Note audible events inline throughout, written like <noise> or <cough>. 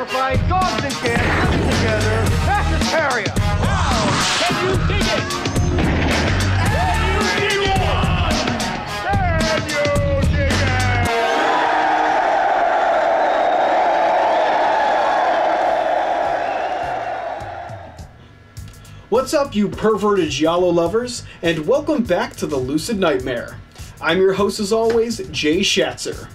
why dogs and cats live together. That's hysteria. It? Can you dig it? What's up, you perverted Giallo lovers, and welcome back to the Lucid Nightmare. I'm your host, as always, Jay Shatzer.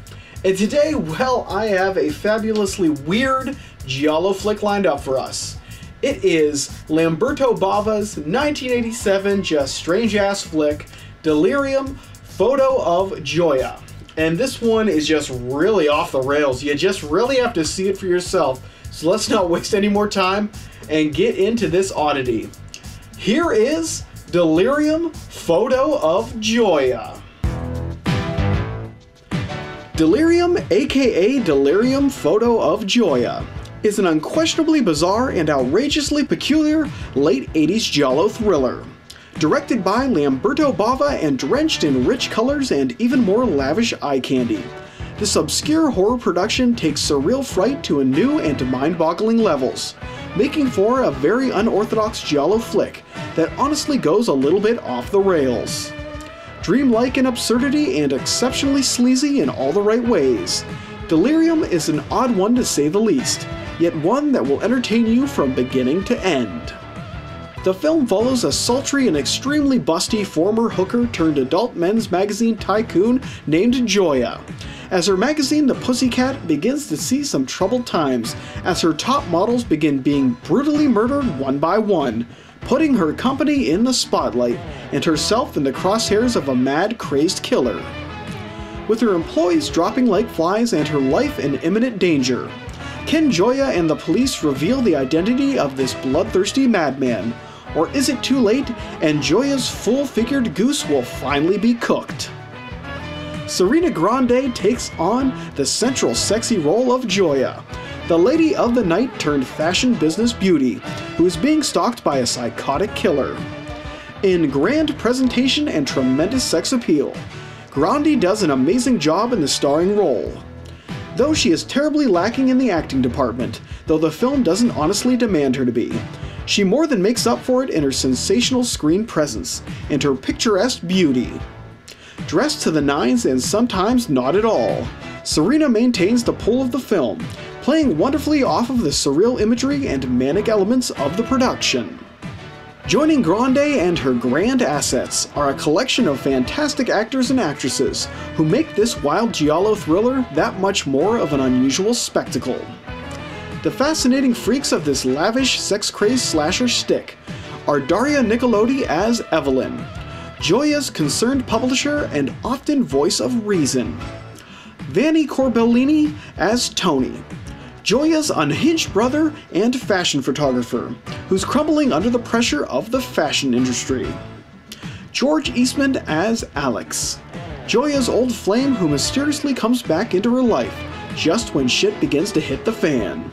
And today, well, I have a fabulously weird Giallo flick lined up for us. It is Lamberto Bava's 1987 just strange ass flick, Delirium Photo of Gioia. And this one is just really off the rails. You just really have to see it for yourself. So let's not <laughs> waste any more time and get into this oddity. Here is Delirium Photo of Gioia. Delirium, aka Delirium Photo of Gioia, is an unquestionably bizarre and outrageously peculiar late 80s Giallo thriller. Directed by Lamberto Bava and drenched in rich colors and even more lavish eye candy. This obscure horror production takes surreal fright to a new and mind boggling levels, making for a very unorthodox Giallo flick that honestly goes a little bit off the rails dreamlike in absurdity and exceptionally sleazy in all the right ways. Delirium is an odd one to say the least, yet one that will entertain you from beginning to end. The film follows a sultry and extremely busty former hooker turned adult men's magazine tycoon named Gioia. As her magazine, The Pussycat, begins to see some troubled times as her top models begin being brutally murdered one by one, putting her company in the spotlight and herself in the crosshairs of a mad, crazed killer. With her employees dropping like flies and her life in imminent danger, can Gioia and the police reveal the identity of this bloodthirsty madman? Or is it too late and Gioia's full figured goose will finally be cooked? Serena Grandi takes on the central sexy role of Gioia, the lady of the night turned fashion business beauty, who is being stalked by a psychotic killer. In grand presentation and tremendous sex appeal, Grandi does an amazing job in the starring role. Though she is terribly lacking in the acting department, though the film doesn't honestly demand her to be, she more than makes up for it in her sensational screen presence and her picturesque beauty. Dressed to the nines and sometimes not at all, Serena maintains the pull of the film, playing wonderfully off of the surreal imagery and manic elements of the production. Joining Grandi and her grand assets are a collection of fantastic actors and actresses who make this wild Giallo thriller that much more of an unusual spectacle. The fascinating freaks of this lavish, sex crazed slasher stick are Daria Nicolodi as Evelyn, Gioia's concerned publisher and often voice of reason, Vanni Corbellini as Tony, Gioia's unhinged brother and fashion photographer, who's crumbling under the pressure of the fashion industry. George Eastman as Alex, Gioia's old flame who mysteriously comes back into her life just when shit begins to hit the fan.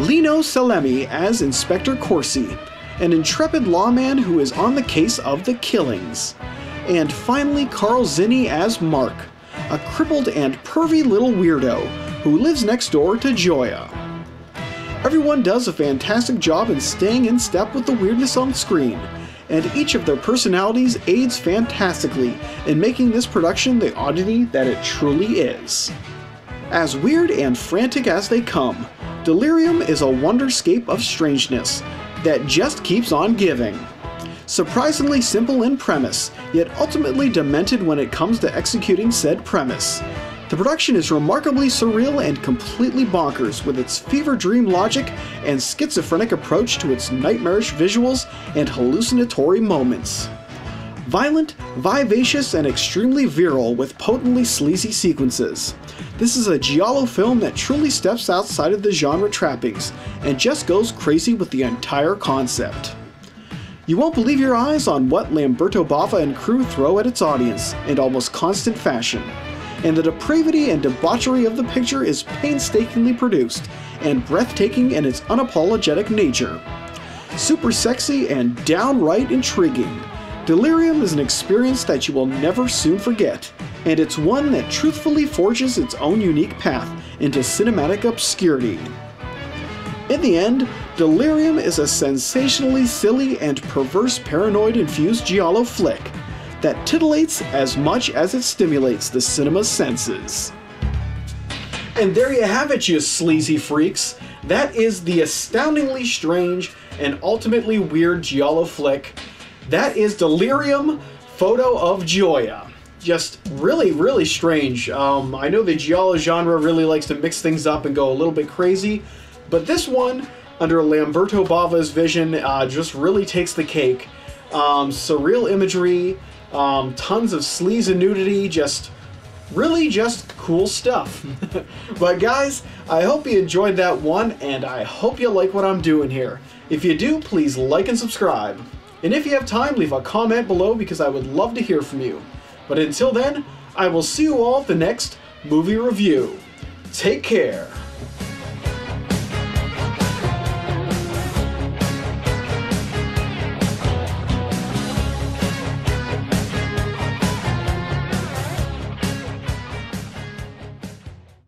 Lino Salemme as Inspector Corsi, an intrepid lawman who is on the case of the killings. And finally, Karl Zinny as Mark, a crippled and pervy little weirdo who lives next door to Gioia. Everyone does a fantastic job in staying in step with the weirdness on screen, and each of their personalities aids fantastically in making this production the oddity that it truly is. As weird and frantic as they come, Delirium is a wonderscape of strangeness that just keeps on giving. Surprisingly simple in premise, yet ultimately demented when it comes to executing said premise. The production is remarkably surreal and completely bonkers with its fever dream logic and schizophrenic approach to its nightmarish visuals and hallucinatory moments. Violent, vivacious, and extremely virile with potently sleazy sequences. This is a Giallo film that truly steps outside of the genre trappings and just goes crazy with the entire concept. You won't believe your eyes on what Lamberto Bava and crew throw at its audience in almost constant fashion and the depravity and debauchery of the picture is painstakingly produced and breathtaking in its unapologetic nature. Super sexy and downright intriguing, Delirium is an experience that you will never soon forget, and it's one that truthfully forges its own unique path into cinematic obscurity. In the end, Delirium is a sensationally silly and perverse paranoid infused giallo flick that titillates as much as it stimulates the cinema's senses. And there you have it, you sleazy freaks. That is the astoundingly strange and ultimately weird giallo flick. That is Delirium Photo of Gioia. Just really, really strange. Um, I know the giallo genre really likes to mix things up and go a little bit crazy, but this one, under Lamberto Bava's vision, uh, just really takes the cake. Um, surreal imagery, um, tons of sleaze and nudity, just really just cool stuff. <laughs> but guys, I hope you enjoyed that one, and I hope you like what I'm doing here. If you do, please like and subscribe. And if you have time, leave a comment below because I would love to hear from you. But until then, I will see you all at the next movie review. Take care.